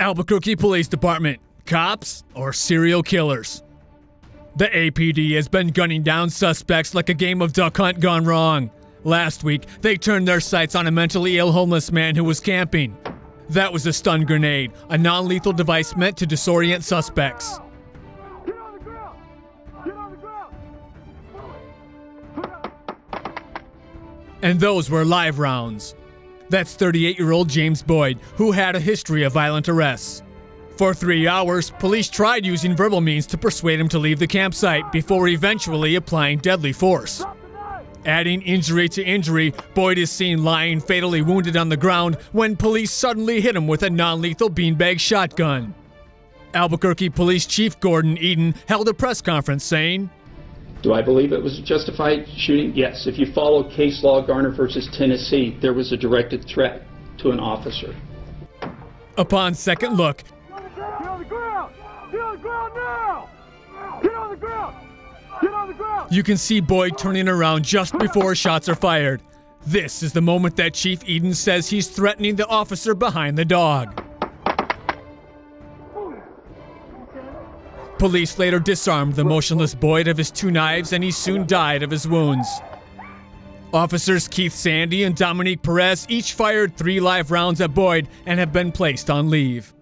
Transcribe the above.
Albuquerque Police Department. Cops or serial killers? The APD has been gunning down suspects like a game of duck hunt gone wrong. Last week, they turned their sights on a mentally ill homeless man who was camping. That was a stun grenade, a non lethal device meant to disorient suspects. Get on the ground! Get on the ground! And those were live rounds. That's 38 year old James Boyd, who had a history of violent arrests. For three hours, police tried using verbal means to persuade him to leave the campsite before eventually applying deadly force. Adding injury to injury, Boyd is seen lying fatally wounded on the ground when police suddenly hit him with a non lethal beanbag shotgun. Albuquerque Police Chief Gordon Eden held a press conference saying, Do I believe it was a justified shooting? Yes. If you follow case law Garner versus Tennessee, there was a directed threat to an officer. Upon second look, Get on the ground! Get on the ground now! Get on the ground! Get on the ground! you can see Boyd turning around just before shots are fired. This is the moment that Chief Eden says he's threatening the officer behind the dog. Police later disarmed the motionless Boyd of his two knives and he soon died of his wounds. Officers Keith Sandy and Dominique Perez each fired three live rounds at Boyd and have been placed on leave.